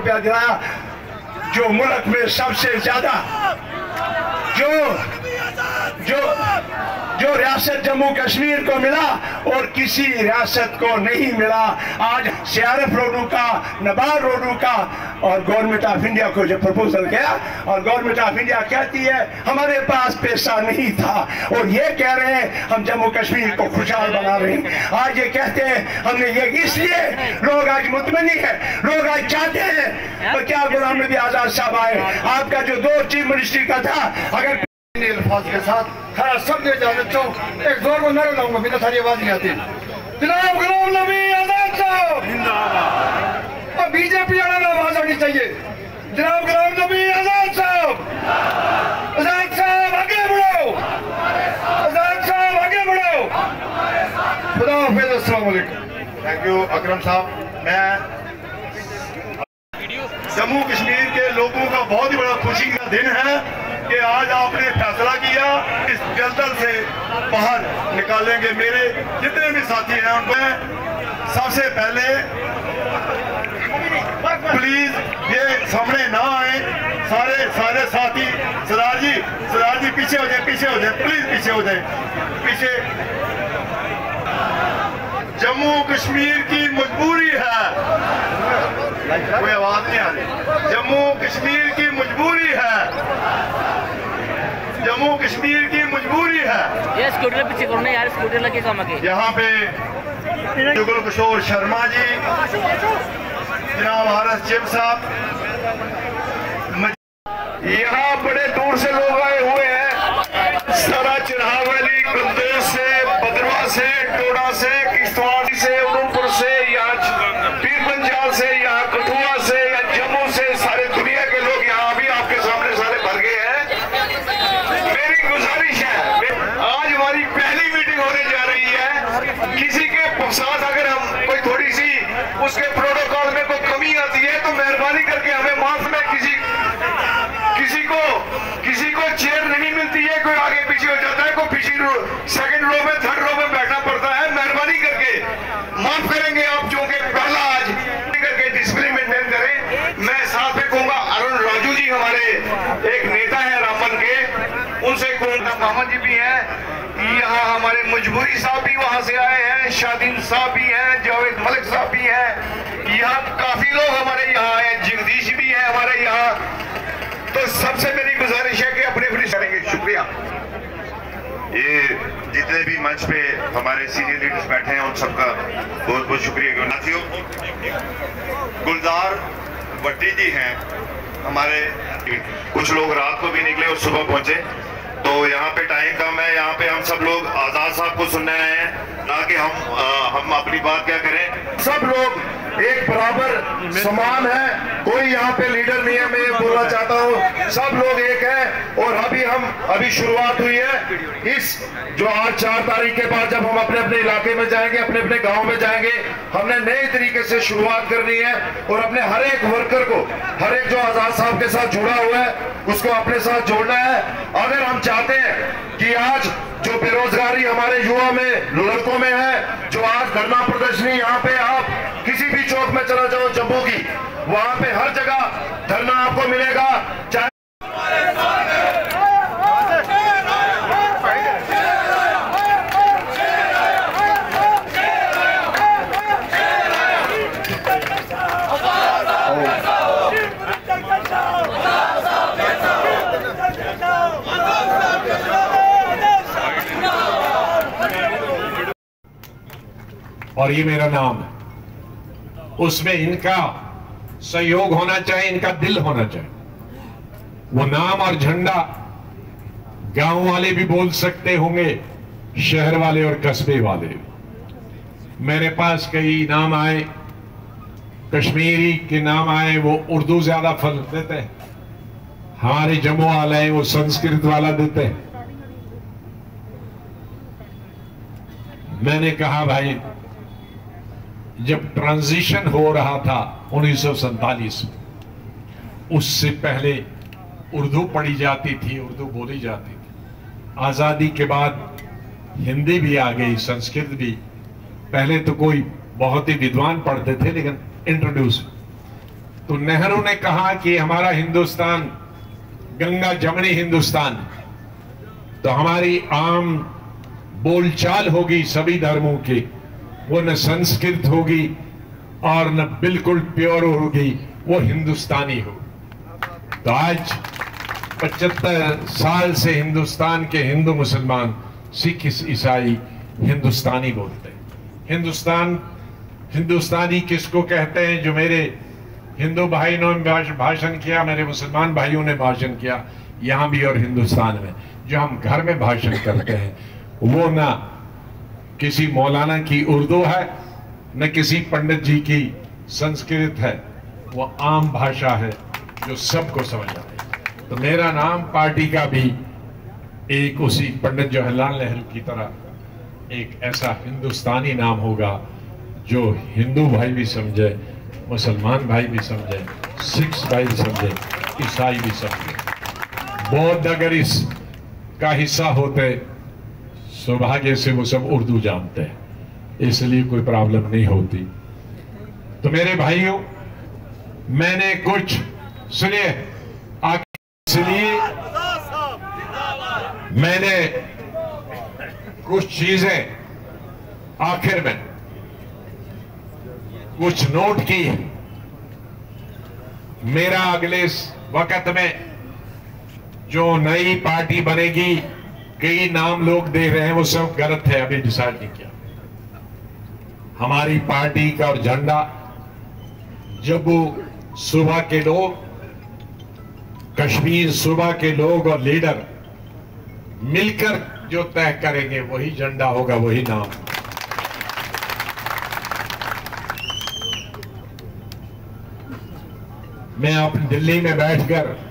रुपया दिलाया जो मुल्क में सबसे ज़्यादा जो जो जो रियासत जम्मू कश्मीर को मिला और किसी रियासत को नहीं मिला, आज सीआरएफ रोडू का नबार रोडू का, और गवर्नमेंट ऑफ़ इंडिया को जो प्रपोजल गया, और गवर्नमेंट ऑफ़ इंडिया कहती है, हमारे पास पैसा नहीं था। और ये कह रहे हैं, हम जम्मू कश्मीर को खुशहाल बना रहे हैं। आज ये कहते हैं, हमने ये इसलिए, लोग आज मुतमनी है, लोग आज चाहते हैं। तो क्या गुलाम नबी आज़ाद साहब आए? आपका जो दो चीफ मिनिस्ट्री का था, अगर अल्फाज के साथ सब एक ज़ोर को नारा लाऊँगा बिना सारी आवाज़ नहीं आती जनाब गुलाम नबी आज़ाद साहब और बीजेपी वाला आवाज़ आनी चाहिए जनाब गुलाम नबी आज़ाद साहब आज़ाद साहब आगे बढ़ो आज़ाद साहब आगे बढ़ो खुदा हाफिज वालेकुम थैंक यू अकरम साहब। मैं जम्मू कश्मीर के लोगों का बहुत ही बड़ा खुशी का दिन है। कि आज आपने फैसला किया, इस जलदल से बाहर निकालेंगे मेरे जितने भी साथी हैं उनको। सबसे पहले प्लीज़ ये सामने ना आए। सारे सारे साथी, सरदार जी जी पीछे हो जाए, पीछे हो जाए प्लीज़ पीछे हो जाए। पीछे। जम्मू कश्मीर की मजबूरी है। कोई आवाज़ नहीं आ रही। जम्मू कश्मीर की मजबूरी है जम्मू कश्मीर की मजबूरी है ये स्कूटर पीछे करो ना यार, स्कूटर लगे काम आगे। यहाँ पे जुगल किशोर शर्मा जी, जनाब हरस चिम साहब यहाँ बड़े दूर से लोग आए हुए हैं सारा चिन्हावली कुंदेश से बदरवा से टोडा से किश्तवाड़ से उधमपुर से यहाँ पीर पंजाल से यहाँ कठुआ से या जम्मू से सारे दुनिया के लोग यहाँ अभी आपके सामने सारे भर गए हैं मेरी गुजारिश है आज हमारी पहली मीटिंग होने जा रही है किसी के साथ अगर हम कोई थोड़ी सी उसके प्रोटोकॉल में कोई कमी आती है तो मेहरबानी करके हमें माफ़ में किसी किसी को किसी को चेयर नहीं मिलती है, कोई आगे पीछे हो जाता है, कोई पीछे सेकंड रो में थर्ड रो में बैठना पड़ता है। मेहरबानी करके माफ़ करेंगे आप, जो कि पहला आज करके डिसिप्लिन मेंटेन करें। मैं साथ में कहूँगा, अरुण राजू जी हमारे एक नेता है, रामन के। उनसे कहूँगा मोहम्मद जी भी हैं। यहाँ हमारे मजबूरी साहब भी वहाँ से आए हैं, शादीन साहब भी हैं, जावेद मलिक साहब भी हैं। यहाँ काफ़ी लोग हमारे यहाँ आए, जगदीश भी है हमारे यहाँ। तो सबसे मेरी गुजारिश है कि अपने अपनी करेंगे शुक्रिया। ये जितने भी मंच पे हमारे सीनियर लीडर्स बैठे हैं, उन सबका बहुत बहुत शुक्रिया। साथियों, गुलजार भट्टी जी हैं, हमारे कुछ लोग रात को भी निकले और सुबह पहुँचे। टाइम कम है यहाँ पे हम सब लोग आज़ाद साहब को सुनने आए हैं ना कि हम आ, हम अपनी बात क्या करें। सब लोग एक बराबर समान है कोई यहाँ पे लीडर नहीं है मैं बोलना चाहता हूँ। सब लोग एक है और अभी हम, अभी शुरुआत हुई है। इस, जो आज चार तारीख के बाद जब हम अपने अपने इलाके में जाएँगे, अपने अपने गाँव में जाएँगे, हमने नए तरीके से शुरुआत करनी है और अपने हर एक वर्कर को, हर एक जो आज़ाद साहब के साथ जुड़ा हुआ है, उसको अपने साथ जोड़ना है। अगर हम चाहते हैं कि आज जो बेरोजगारी हमारे युवा में लड़कों में है, जो आज धरना प्रदर्शनी यहाँ पे आप किसी भी चौक में चला जाओ जम्मू की, वहाँ पे हर जगह धरना आपको मिलेगा, चाहे और ये मेरा नाम है। उसमें इनका सहयोग होना चाहिए, इनका दिल होना चाहिए। वो नाम और झंडा गाँव वाले भी बोल सकते होंगे, शहर वाले और कस्बे वाले मेरे पास कई नाम आए, कश्मीरी के नाम आए, वो उर्दू ज़्यादा फल देते हैं। हमारे जम्मू वाले हैं, वो संस्कृत वाला देते हैं। मैंने कहा, भाई जब ट्रांजिशन हो रहा था उन्नीस उससे पहले उर्दू पढ़ी जाती थी, उर्दू बोली जाती थी। आज़ादी के बाद हिंदी भी आ गई, संस्कृत भी। पहले तो कोई बहुत ही विद्वान पढ़ते थे, लेकिन इंट्रोड्यूस तो नेहरू ने कहा कि हमारा हिंदुस्तान, गंगा जमनी हिंदुस्तान तो हमारी आम बोलचाल होगी सभी धर्मों की। वो न संस्कृत होगी और न बिल्कुल प्योर होगी, वो हिंदुस्तानी हो। तो आज पचहत्तर साल से हिंदुस्तान के हिंदू मुसलमान सिख ईसाई हिंदुस्तानी बोलते हैं। हिंदुस्तान, हिंदुस्तानी किसको कहते हैं? जो मेरे हिंदू भाइयों ने भाषण किया, मेरे मुसलमान भाइयों ने भाषण किया, यहाँ भी और हिंदुस्तान में, जो हम घर में भाषण करते हैं, वो ना किसी मौलाना की उर्दू है, न किसी पंडित जी की संस्कृत है। वो आम भाषा है जो सबको समझ आती तो मेरा नाम पार्टी का भी एक उसी पंडित जवाहरलाल नेहरू की तरह एक ऐसा हिंदुस्तानी नाम होगा जो हिंदू भाई भी समझे, मुसलमान भाई भी समझे, सिख भाई भी समझे, ईसाई भी समझे। बौद्ध अगर इस का हिस्सा होते सौभाग्य से वो सब उर्दू जानते हैं। इसलिए कोई प्रॉब्लम नहीं होती। तो मेरे भाइयों, मैंने कुछ सुनिए इसलिए मैंने कुछ चीज़ें आखिर में कुछ नोट की मेरा अगले वक्त में जो नई पार्टी बनेगी कई नाम लोग दे रहे हैं, वो सब गलत है, अभी डिसाइड नहीं किया। हमारी पार्टी का और झंडा, जब वो सुबह के लोग, कश्मीर सुबह के लोग और लीडर मिलकर जो तय करेंगे, वही झंडा होगा, वही नाम। मैं अपनी दिल्ली में बैठकर